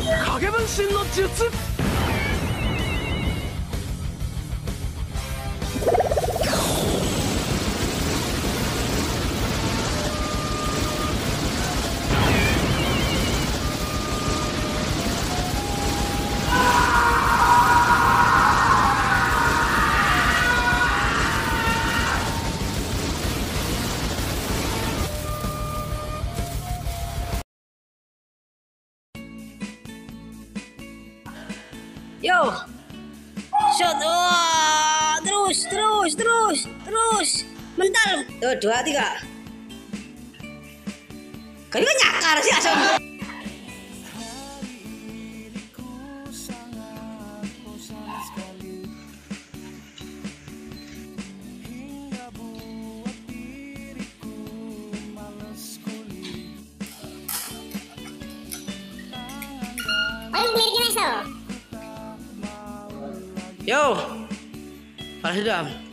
影分身の術。Yo. Shot. Wah, terus, terus, terus, terus. Mental. Tuh, dua, tiga. Kan nyakar sih asal. Ayo Yo, Yo. Balas dendam.